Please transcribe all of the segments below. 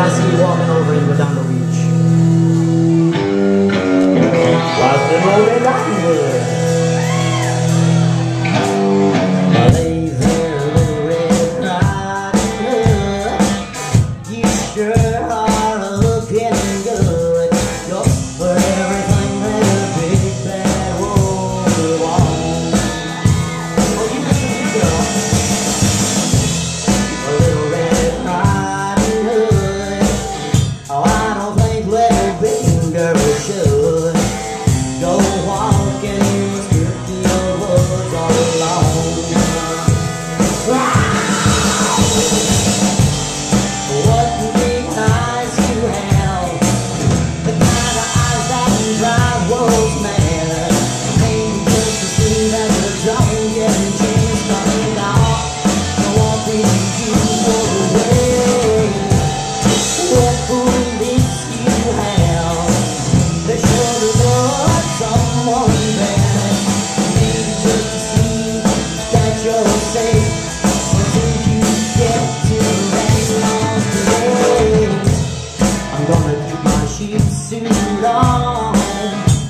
I see you walking over and go down the reach. What's the moment I'm good?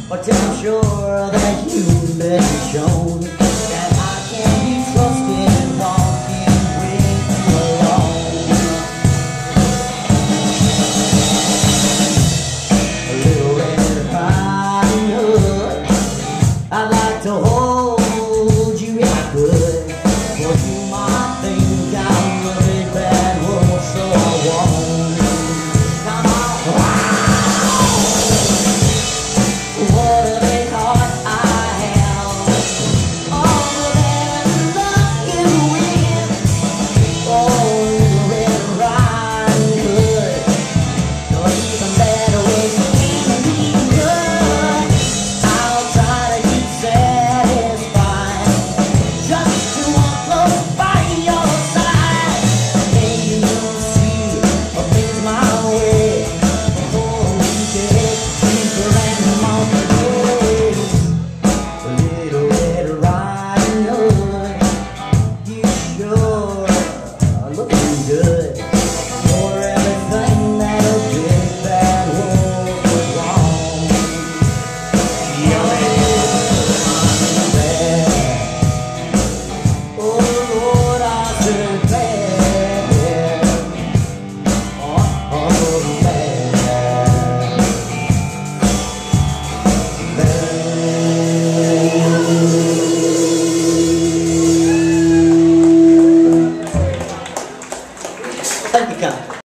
But I'm sure that you've been shown That I can be trusted walking with you alone. A little red riding hood I'd like to hold you if I could But you might think I'm